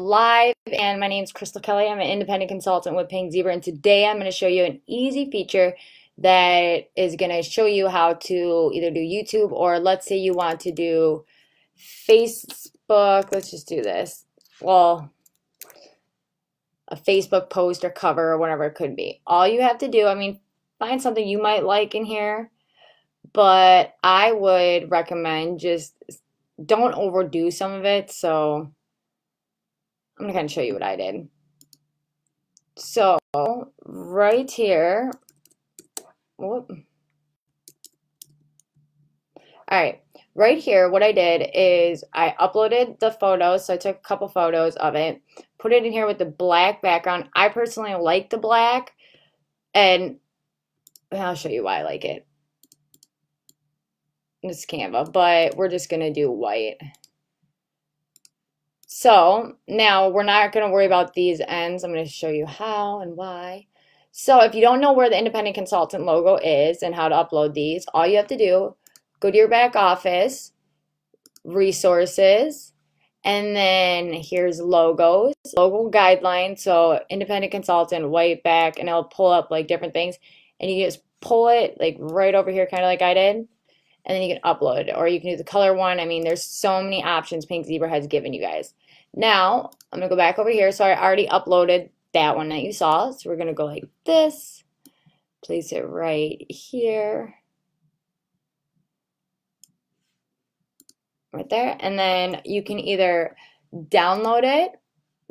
live and my name is Krystal Kelly. I'm an independent consultant with Pink Zebra and today I'm going to show you an easy feature that is going to show you how to either do YouTube or let's say you want to do Facebook. Let's just do this. Well, a Facebook post or cover or whatever it could be. All you have to do, I mean, find something you might like in here, but I would recommend just don't overdo some of it. So I'm going to show you what I did. So right here, whoop. All right, right here, what I did is I uploaded the photos. So I took a couple photos of it, put it in here with the black background. I personally like the black, and I'll show you why I like it. It's Canva, but we're just going to do white. So now we're not going to worry about these ends. I'm going to show you how and why. So if you don't know where the independent consultant logo is and how to upload these, all you have to do, go to your back office, resources, and then here's logos, logo guidelines. So independent consultant, white back, and it'll pull up like different things. And you just pull it like right over here, kind of like I did. And then you can upload. Or you can do the color one. I mean, there's so many options Pink Zebra has given you guys. Now, I'm going to go back over here. So I already uploaded that one that you saw. So we're going to go like this. Place it right here. Right there. And then you can either download it,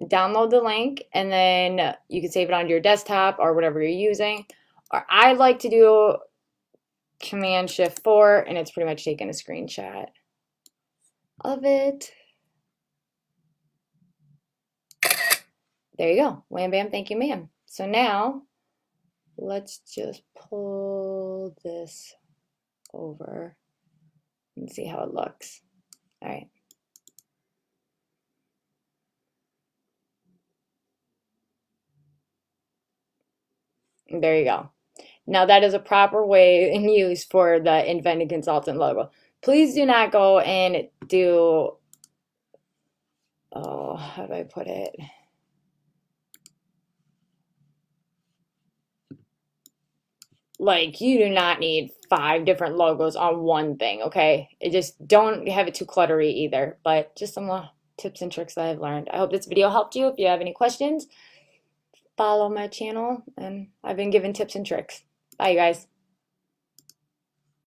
download the link, and then you can save it onto your desktop or whatever you're using. Or I like to do Command Shift 4, and it's pretty much taking a screenshot of it. There you go. Wham bam, thank you, ma'am. So now let's just pull this over and see how it looks. All right. There you go. Now that is a proper way and use for the Independent Consultant logo. Please do not go and do, oh, how do I put it? like you do not need five different logos on one thing okay it just don't have it too cluttery either but just some tips and tricks that i've learned i hope this video helped you if you have any questions follow my channel and i've been giving tips and tricks bye you guys